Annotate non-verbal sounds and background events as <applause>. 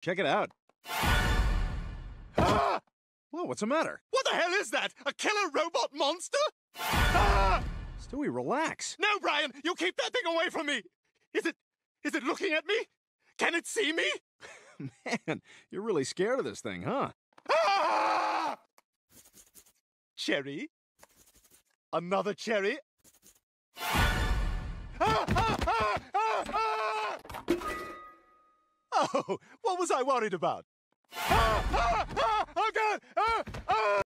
Check it out. Ah! Whoa, what's the matter? What the hell is that? A killer robot monster? Ah! Stewie, relax. No, Brian, you keep that thing away from me. Is it is it looking at me? Can it see me? <laughs> Man, you're really scared of this thing, huh? Ah! Cherry? Another cherry? Ah, ah, ah, ah, ah! Oh, <laughs> what was I worried about? <laughs>